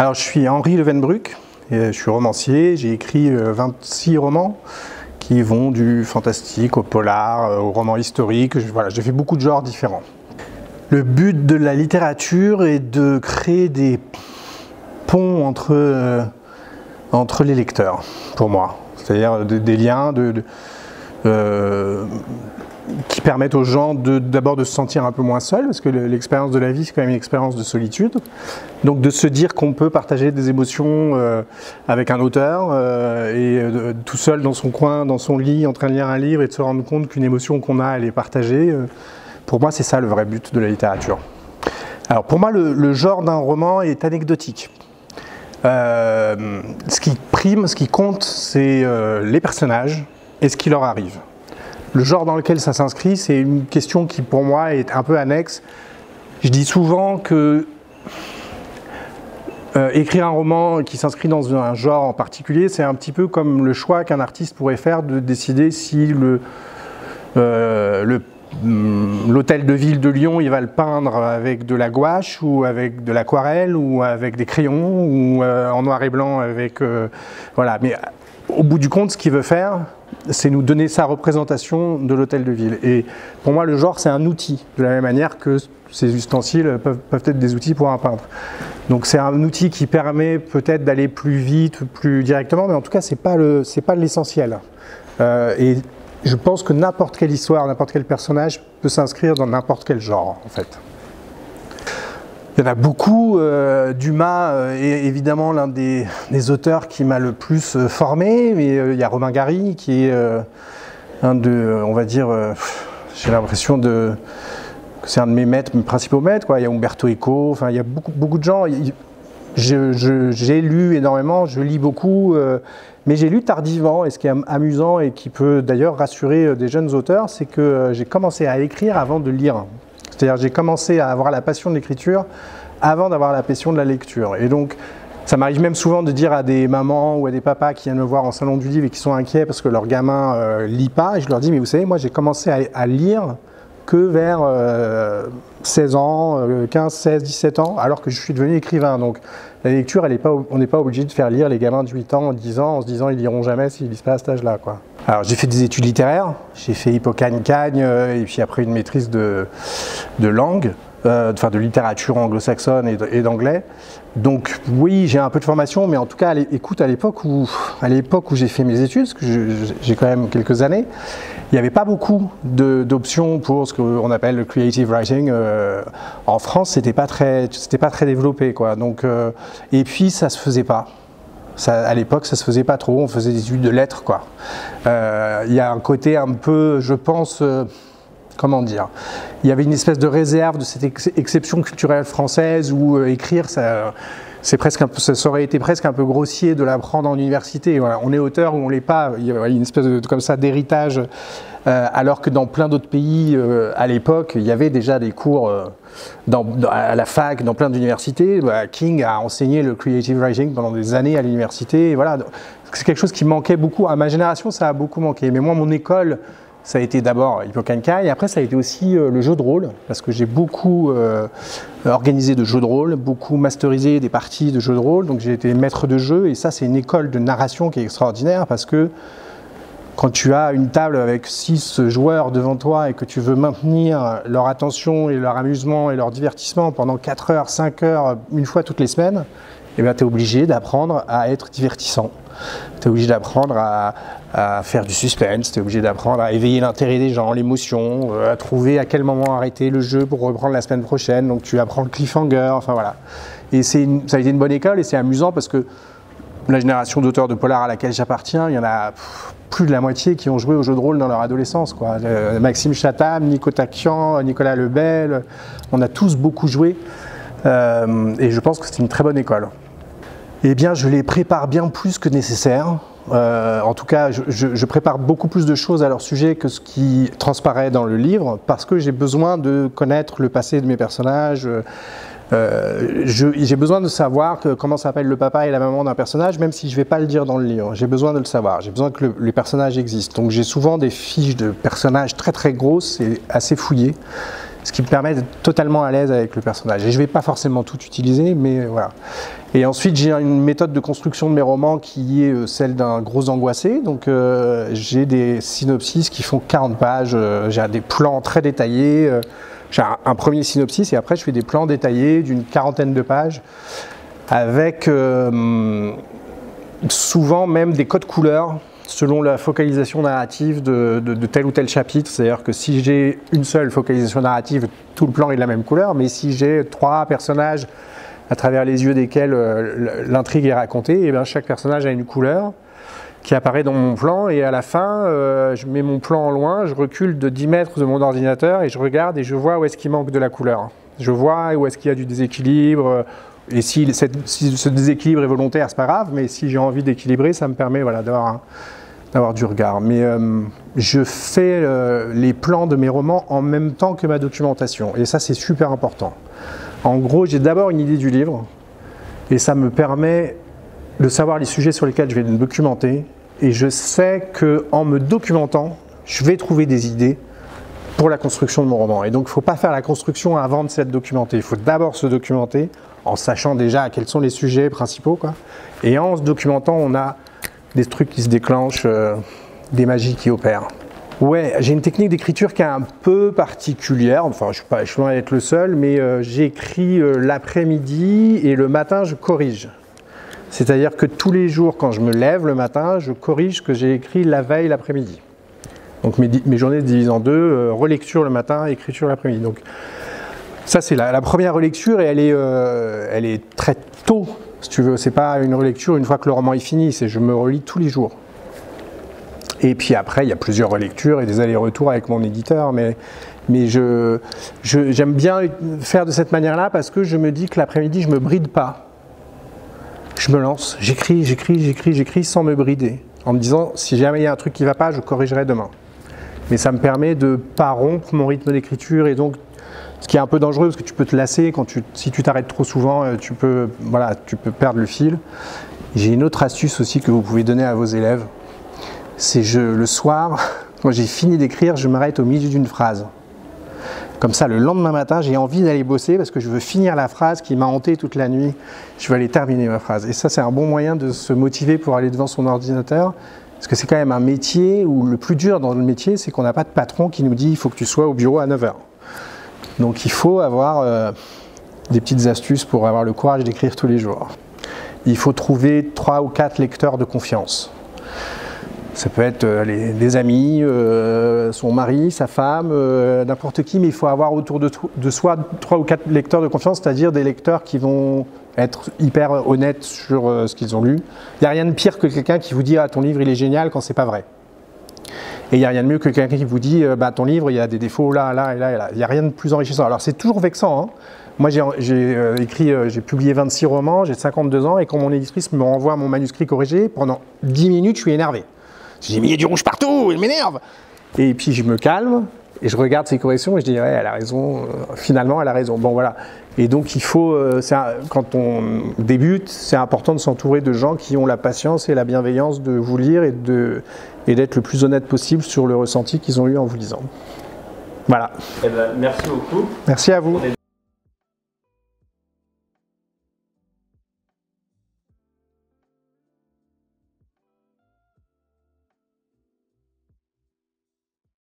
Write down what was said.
Alors, je suis Henri Levenbruck, je suis romancier, j'ai écrit 26 euh, romans qui vont du fantastique au polar, euh, au roman historique, voilà, j'ai fait beaucoup de genres différents. Le but de la littérature est de créer des ponts entre, euh, entre les lecteurs, pour moi. C'est-à-dire des liens de, qui permettent aux gens d'abord de, se sentir un peu moins seuls, parce que l'expérience de la vie, c'est quand même une expérience de solitude. Donc de se dire qu'on peut partager des émotions euh, avec un auteur, euh, et euh, tout seul dans son coin, dans son lit, en train de lire un livre, et de se rendre compte qu'une émotion qu'on a, elle est partagée. pour moi, c'est ça le vrai but de la littérature. Alors pour moi, le, le genre d'un roman est anecdotique. ce qui prime, ce qui compte, c'est les personnages et ce qui leur arrive. Le genre dans lequel ça s'inscrit, c'est une question qui pour moi est un peu annexe. Je dis souvent que euh, écrire un roman qui s'inscrit dans un genre en particulier, c'est un petit peu comme le choix qu'un artiste pourrait faire de décider si euh, mm, l'hôtel de ville de Lyon, il va le peindre avec de la gouache ou avec de l'aquarelle ou avec des crayons ou euh, en noir et blanc avec voilà. Mais au bout du compte, ce qu'il veut faire, c'est nous donner sa représentation de l'hôtel de ville. Et pour moi, le genre, c'est un outil, de la même manière que ces ustensiles peuvent, être des outils pour un peintre. Donc c'est un outil qui permet peut-être d'aller plus vite, plus directement, mais en tout cas, ce n'est pas l'essentiel. Euh, et je pense que n'importe quelle histoire, n'importe quel personnage peut s'inscrire dans n'importe quel genre, en fait. Il y en a beaucoup. Euh, Dumas euh, est évidemment l'un des, auteurs qui m'a le plus euh, formé, mais il y a Romain Gary qui est un de, on va dire, j'ai l'impression de c'est un de mes maîtres, mes principaux maîtres. Il y a Umberto Eco, enfin il y a beaucoup de gens. J'ai lu énormément, je lis beaucoup, mais j'ai lu tardivement. Et ce qui est amusant et qui peut d'ailleurs rassurer des jeunes auteurs, c'est que j'ai commencé à écrire avant de lire. C'est-à-dire j'ai commencé à avoir la passion de l'écriture avant d'avoir la passion de la lecture. Et donc ça m'arrive même souvent de dire à des mamans ou à des papas qui viennent me voir en salon du livre et qui sont inquiets parce que leur gamin ne euh, lit pas, et je leur dis mais vous savez moi j'ai commencé à, lire que vers 16 euh, ans, 15, 16, 17 ans, alors que je suis devenu écrivain. Donc la lecture, elle est pas, on n'est pas obligé de faire lire les gamins de 8 ans, 10 ans, en se disant ils liront jamais s'ils lisent pas à cet âge-là. Alors j'ai fait des études littéraires, j'ai fait Hippocagne-Cagne euh, et puis après une maîtrise de, de langue. Euh, enfin de littérature anglo-saxonne et d'anglais. Donc oui, j'ai un peu de formation, mais en tout cas, écoute, à l'époque où, à l'époque où j'ai fait mes études, parce que j'ai quand même quelques années, il n'y avait pas beaucoup d'options pour ce qu'on appelle le creative writing. Euh, en France, c'était pas très, pas très développé, quoi. Donc, et puis ça se faisait pas. À l'époque, ça se faisait pas trop. On faisait des études de lettres, quoi. Il y a un côté un peu, je pense comment dire, il y avait une espèce de réserve de cette exception culturelle française où euh, écrire, ça, c'est presque ça aurait été presque un peu grossier de l'apprendre en université. on est auteur ou on l'est pas. Il y a une espèce de, comme ça d'héritage, euh, alors que dans plein d'autres pays, euh, à l'époque, il y avait déjà des cours à la fac, dans plein d'universités. King a enseigné le creative writing pendant des années à l'université. Voilà, c'est quelque chose qui manquait beaucoup. À ma génération, ça a beaucoup manqué. Mais moi, mon école ça a été d'abord Hippocanca et après ça a été aussi euh, le jeu de rôle parce que j'ai beaucoup euh, organisé de jeux de rôle, beaucoup masterisé des parties de jeux de rôle, donc j'ai été maître de jeu et ça c'est une école de narration qui est extraordinaire parce que quand tu as une table avec six joueurs devant toi et que tu veux maintenir leur attention et leur amusement et leur divertissement pendant 4 heures, 5 heures, une fois toutes les semaines, eh tu es obligé d'apprendre à être divertissant. Tu es obligé d'apprendre à, faire du suspense, tu es obligé d'apprendre à éveiller l'intérêt des gens, l'émotion, euh, à trouver à quel moment arrêter le jeu pour reprendre la semaine prochaine. Donc tu apprends le cliffhanger, enfin voilà. Et ça a été une bonne école et c'est amusant parce que la génération d'auteurs de polar à laquelle j'appartiens, il y en a plus de la moitié qui ont joué au jeu de rôle dans leur adolescence. Euh, Maxime Chatham, Nico Takian, Nicolas Lebel, on a tous beaucoup joué. Euh, et je pense que c'est une très bonne école eh bien, je les prépare bien plus que nécessaire. Euh, en tout cas, je, prépare beaucoup plus de choses à leur sujet que ce qui transparaît dans le livre, parce que j'ai besoin de connaître le passé de mes personnages. Euh, j'ai besoin de savoir comment s'appelle le papa et la maman d'un personnage, même si je ne vais pas le dire dans le livre. J'ai besoin de le savoir. J'ai besoin que le, les personnages existent. Donc j'ai souvent des fiches de personnages très très grosses et assez fouillées, ce qui me permet d'être totalement à l'aise avec le personnage. Et je ne vais pas forcément tout utiliser, mais voilà. Et ensuite, j'ai une méthode de construction de mes romans qui est euh, celle d'un gros angoissé. Donc, euh, j'ai des synopsis qui font 40 pages. euh, j'ai des plans très détaillés. euh, j'ai un, premier synopsis et après, je fais des plans détaillés d'une quarantaine de pages avec euh, souvent même des codes couleurs selon la focalisation narrative de, tel ou tel chapitre. C'est-à-dire que si j'ai une seule focalisation narrative, tout le plan est de la même couleur, mais si j'ai trois personnages à travers les yeux desquels euh, l'intrigue est racontée, et bien chaque personnage a une couleur qui apparaît dans mon plan et à la fin euh, je mets mon plan en loin, je recule de 10 mètres de mon ordinateur et je regarde et je vois où est-ce qu'il manque de la couleur. Je vois où est-ce qu'il y a du déséquilibre et si, si ce déséquilibre est volontaire c'est pas grave mais si j'ai envie d'équilibrer ça me permet voilà, d'avoir un- d'avoir du regard. Mais euh, je fais euh, les plans de mes romans en même temps que ma documentation et ça c'est super important. En gros j'ai d'abord une idée du livre et ça me permet de savoir les sujets sur lesquels je vais me documenter. Et je sais que en me documentant, je vais trouver des idées pour la construction de mon roman. Et donc, il ne faut pas faire la construction avant de s'être documenté. Il faut d'abord se documenter en sachant déjà quels sont les sujets principaux. Quoi. Et en se documentant, on a des trucs qui se déclenchent, euh, des magies qui opèrent. Ouais, j'ai une technique d'écriture qui est un peu particulière. Enfin, je suis, pas, loin d'être le seul, mais euh, j'écris euh, l'après-midi et le matin, je corrige. C'est-à-dire que tous les jours, quand je me lève le matin, je corrige ce que j'ai écrit la veille l'après-midi. Donc mes, journées se divisent en deux, relecture le matin, écriture l'après-midi. Donc ça c'est la, première relecture et elle est très tôt, si tu veux. C'est pas une relecture une fois que le roman est fini, c'est je me relis tous les jours. Et puis après, il y a plusieurs relectures et des allers-retours avec mon éditeur, mais, mais je, j'aime bien faire de cette manière-là parce que je me dis que l'après-midi, je me bride pas je me lance, j'écris, j'écris, j'écris, j'écris sans me brider, en me disant si jamais il y a un truc qui va pas, je corrigerai demain. Mais ça me permet de pas rompre mon rythme d'écriture et donc ce qui est un peu dangereux parce que tu peux te lasser si tu t'arrêtes trop souvent, euh, tu peux, voilà, tu peux perdre le fil. J'ai une autre astuce aussi que vous pouvez donner à vos élèves. C'est je, le soir, quand j'ai fini d'écrire, je m'arrête au milieu d'une phrase. Comme ça, le lendemain matin, j'ai envie d'aller bosser parce que je veux finir la phrase qui m'a hanté toute la nuit. Je veux aller terminer ma phrase. Et ça, c'est un bon moyen de se motiver pour aller devant son ordinateur. Parce que c'est quand même un métier où le plus dur dans le métier, c'est qu'on n'a pas de patron qui nous dit il faut que tu sois au bureau à 9h. Donc il faut avoir euh, des petites astuces pour avoir le courage d'écrire tous les jours. Il faut trouver trois ou quatre lecteurs de confiance. Ça peut être euh, les- des amis, euh, son mari, sa femme, n'importe qui, mais il faut avoir autour de, soi trois ou quatre lecteurs de confiance, c'est-à-dire des lecteurs qui vont être hyper honnêtes sur ce qu'ils ont lu. Il n'y a rien de pire que quelqu'un qui vous dit ah, ton livre il est génial quand c'est pas vrai. Et il n'y a rien de mieux que quelqu'un qui vous dit euh, bah, ton livre il y a des défauts là, là et là et là. Il n'y a rien de plus enrichissant. Alors c'est toujours vexant. hein. Moi j'ai euh, écrit, euh, j'ai publié 26 romans, j'ai 52 ans et quand mon éditrice me renvoie mon manuscrit corrigé, pendant 10 minutes je suis énervé. Je dis il du rouge partout, il m'énerve. Et puis je me calme et je regarde ses corrections et je dis elle a raison, finalement elle a raison. Bon voilà. Et donc il faut, quand on débute, c'est important de s'entourer de gens qui ont la patience et la bienveillance de vous lire et de et d'être le plus honnête possible sur le ressenti qu'ils ont eu en vous lisant. Voilà. Eh ben, merci beaucoup. Merci à vous.